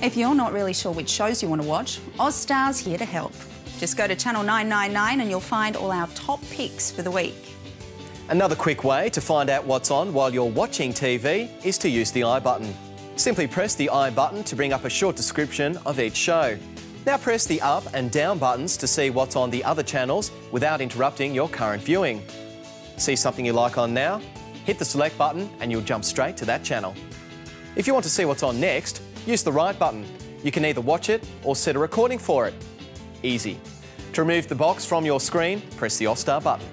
If you're not really sure which shows you want to watch, AUSTAR's here to help. Just go to channel 999 and you'll find all our top picks for the week. Another quick way to find out what's on while you're watching TV is to use the I button. Simply press the I button to bring up a short description of each show. Now press the up and down buttons to see what's on the other channels without interrupting your current viewing. See something you like on now? Hit the select button and you'll jump straight to that channel. If you want to see what's on next, use the right button. You can either watch it or set a recording for it. Easy. To remove the box from your screen, press the AUSTAR button.